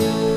Música